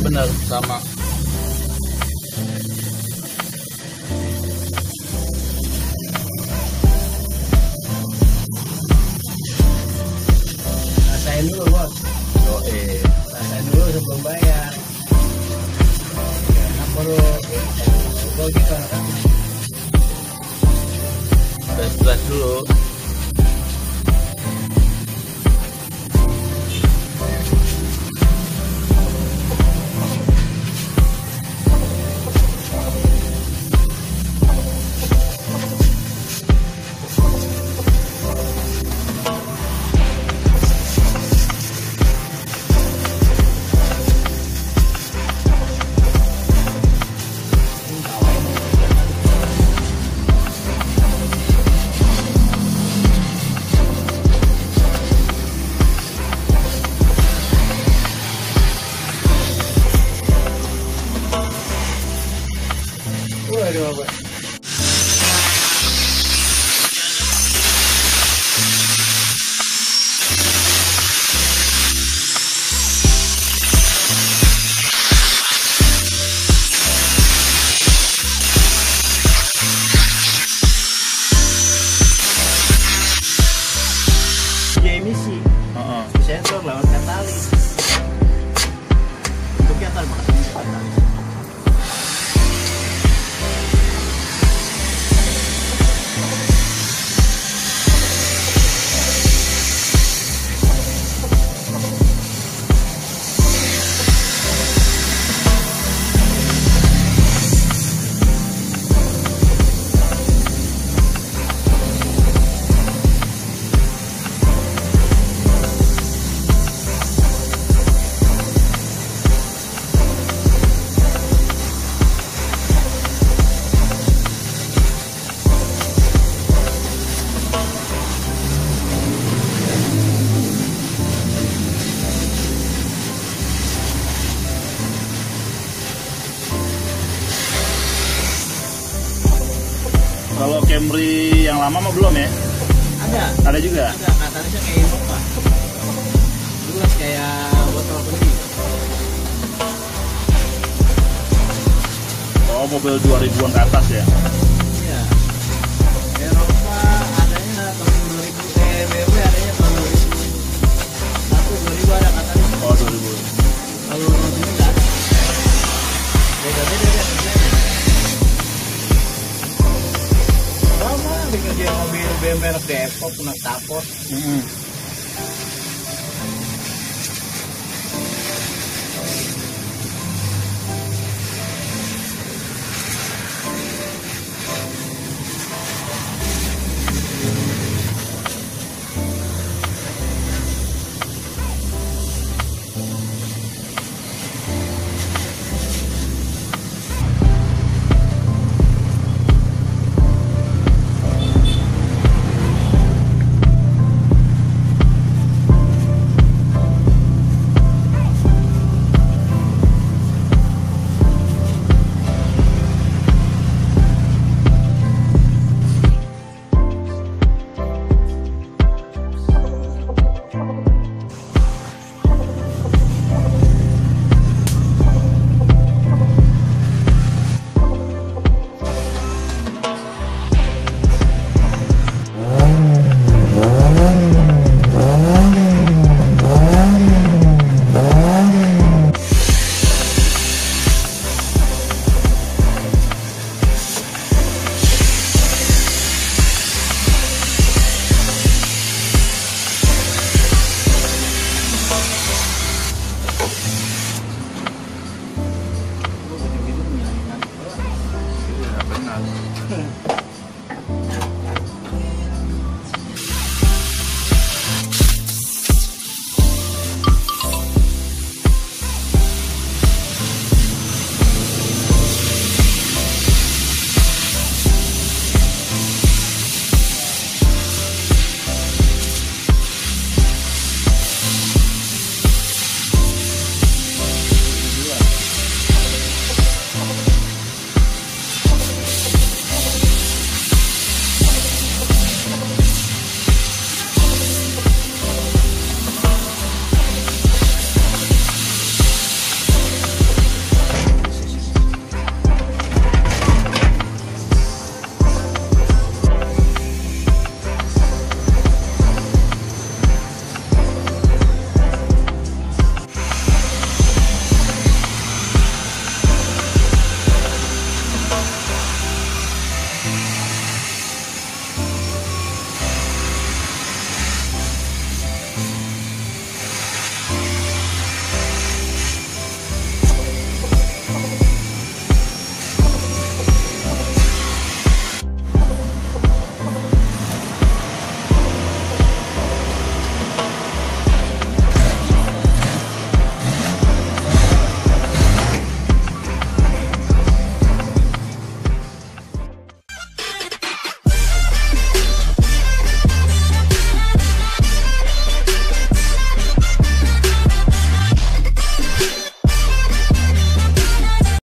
benar. Sama. Rasain dulu bos. Oh eh rasain dulu sebelum bayar. Karena perlu gue gitu stress dulu kalau Camry yang lama mah belum ya? Ada. Ada juga? Ada. Katalisnya kayak Innova jelas kayak botol kopi oh mobil 2000-an ke atas ya? Iya. Eropa adanya tahun 2000 eh BMW adanya tahun 2001 2000 ada katalis oh 2000 kalau ini enggak ada. Beda yung November Depot, kung natapos. Mm -hmm.